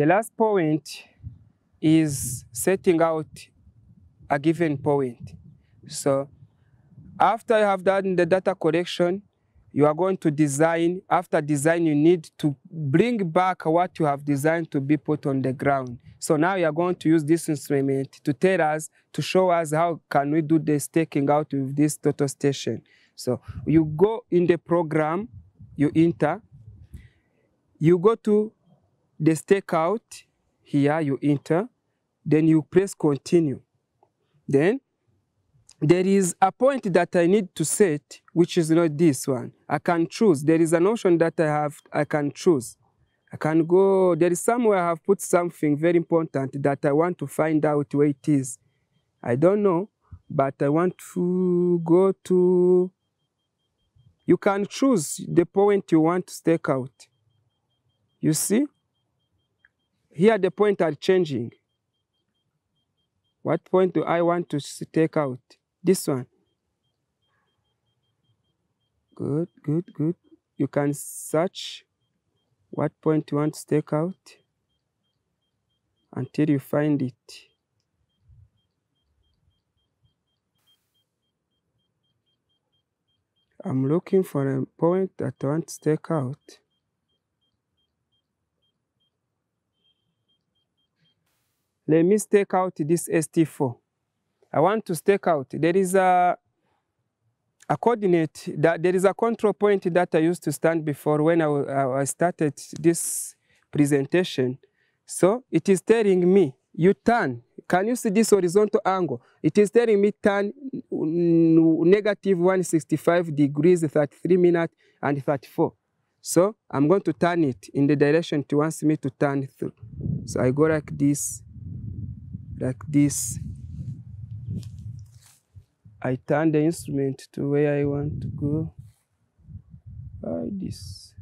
The last point is setting out a given point. So after you have done the data collection, you are going to design, after design, you need to bring back what you have designed to be put on the ground. So now you are going to use this instrument to tell us, to show us how can we do the staking out with this total station. So you go in the program, you enter, you go to the stake out, here you enter, then you press continue. Then there is a point that I need to set, which is not this one. I can choose. There is an option that I have, I can choose. I can go, there is somewhere I have put something very important that I want to find out where it is. I don't know, but I want to go to, you can choose the point you want to stake out. You see? Here the point are changing. What point do I want to take out? This one. Good, good, good. You can search what point you want to take out until you find it. I'm looking for a point that I want to take out. Let me stake out this ST4. I want to stake out. There is a, a coordinate, that there is a control point that I used to stand before when I, I started this presentation. So it is telling me, you turn. Can you see this horizontal angle? It is telling me turn negative 165 degrees, 33 minutes, and 34. So I'm going to turn it in the direction it wants me to turn through. So I go like this, like this. I turn the instrument to where I want to go. Like this.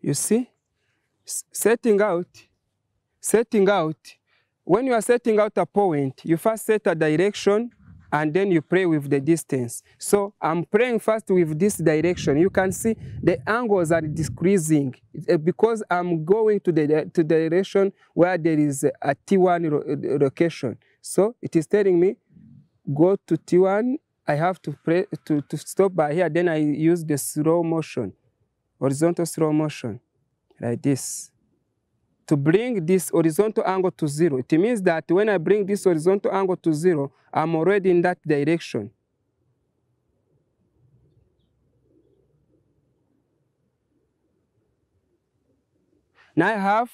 You see, setting out, setting out, when you are setting out a point, you first set a direction and then you pray with the distance. So I'm praying first with this direction. You can see the angles are decreasing eh, because I'm going to the, to the direction where there is a T1 eh, location. So it is telling me, go to T1, I have to, pray, to, to stop by here, then I use the slow motion horizontal slow motion, like this. To bring this horizontal angle to zero, it means that when I bring this horizontal angle to zero, I'm already in that direction. Now I have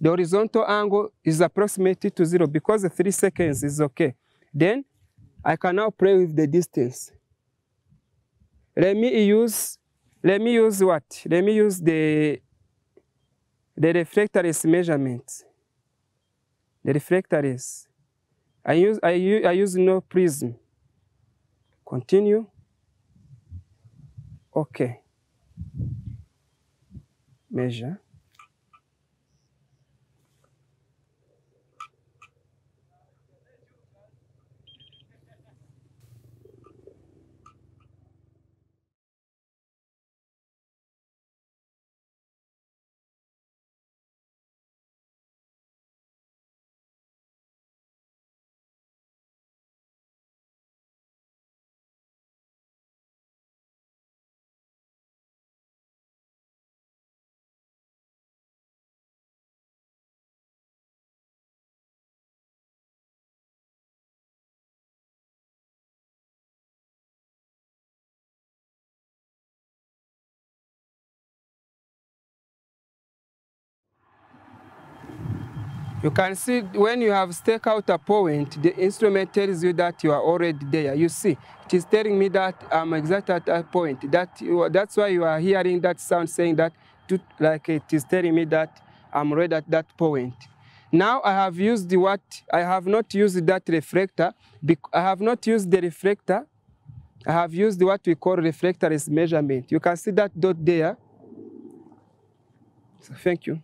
the horizontal angle is approximately to zero because the three seconds is okay. Then I can now play with the distance. Let me use let me use what? Let me use the, the refractories measurement. The refractories. I use, I use, I use no prism. Continue. Okay. Measure. You can see when you have stake out a point, the instrument tells you that you are already there. You see, it is telling me that I'm exactly at that point. That you, that's why you are hearing that sound saying that, to, like it is telling me that I'm already at that point. Now I have used what, I have not used that reflector. I have not used the reflector. I have used what we call reflectorless measurement. You can see that dot there. So thank you.